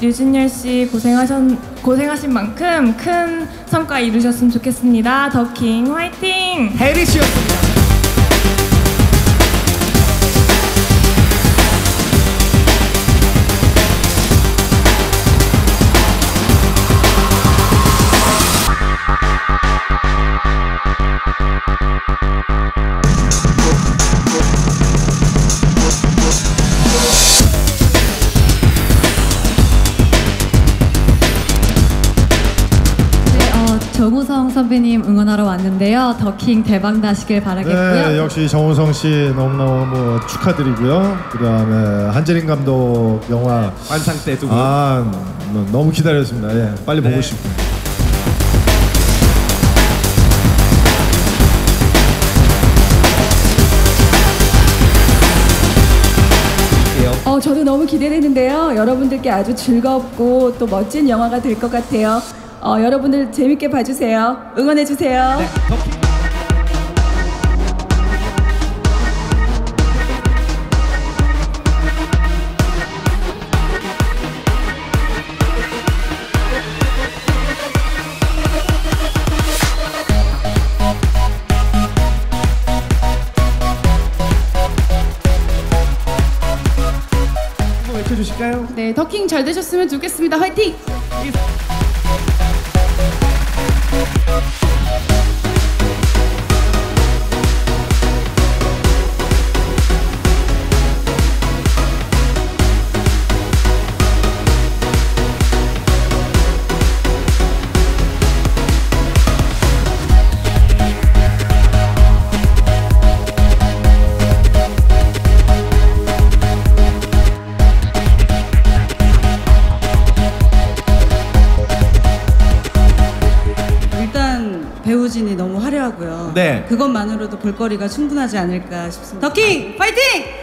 류진열 씨 고생하셨, 고생하신 만큼 큰 성과 이루셨으면 좋겠습니다. 더킹 화이팅! 해리 씨였습니다. 정우성 선배님 응원하러 왔는데요. 더킹 대박 나시길 바라겠고요. 네, 역시 정우성 씨 너무너무 축하드리고요. 그다음에 한재린 감독 영화 관상 때두 분. 아 너- 너무 기다렸습니다. 예, 빨리 네. 보고 싶습니다. 어, 저도 너무 기대되는데요. 여러분들께 아주 즐겁고 또 멋진 영화가 될 것 같아요. 어, 여러분들 재밌게 봐주세요. 응원해주세요. 네, 더킹. 한번 외쳐주실까요? 네, 더킹 잘 되셨으면 좋겠습니다. 화이팅! 배우진이 너무 화려하고요. 네. 그것만으로도 볼거리가 충분하지 않을까 싶습니다. 더킹 파이팅!